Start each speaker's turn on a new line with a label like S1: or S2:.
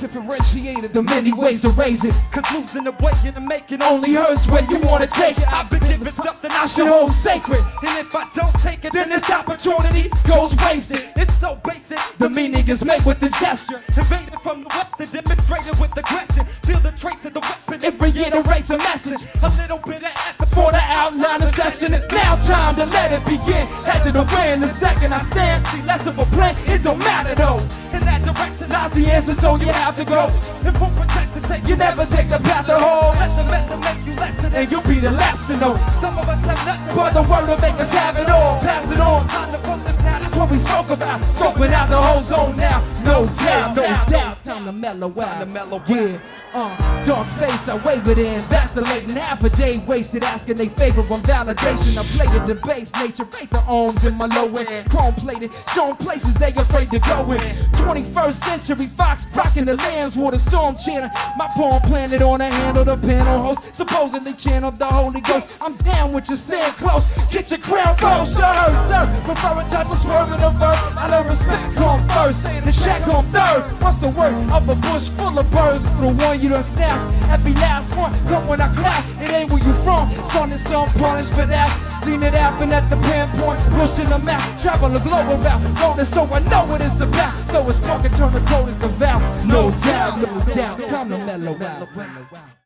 S1: differentiated the many ways to raise it.
S2: Cause losing the weight and the making
S1: Only hurts when you wanna take it.
S2: I've been given something
S1: I should hold sacred.
S2: And if I don't take it,
S1: Then this opportunity goes wasted.
S2: it's so basic.
S1: The meaning is made with the gesture.
S2: Invaded from the west and demonstrated with aggression. Feel the trace of the weapon.
S1: It reiterates a message.
S2: A little bit of effort
S1: For the outline of session, it's now time to let it begin. After the win, the second I stand, see less of a plan. It don't matter though.
S2: In that direction.
S1: That's the answer, so you have to go.
S2: And for protection, take
S1: You never take the path to home.
S2: Let the method make you less than
S1: and you'll be the last to know.
S2: Some of us have nothing
S1: But the word will make us have it all, pass it on.
S2: time to this out.
S1: That's what we spoke about. Scoping out the whole zone now. No doubt, no doubt. Time to mellow out.
S2: Time to mellow
S1: Yeah. Uh, dark space, I wave it in, vacillating half a day wasted, asking they favor on validation. I played the base, nature rate the ohms in my low end, chrome plated, shown places they afraid to go in. 21st century Fox rocking the lands, water storm chanting. My poem planted on a handle, the panel host supposedly channeled the Holy Ghost. I'm down with you, stand close, get your crown close, sir, sir. Prefer a touch of swerving the verb. I know respect come first, the check on third. The word of a bush full of birds? The one you done snatched, every last one. Come when I clap, it ain't where you from. Son and son punished for that. Seen it happen at the pinpoint, pushing the map. Travel the global route, rolling so I know what it's about. Though it's fucking turn the cold as the vow. No doubt, no doubt. Time to mellow out.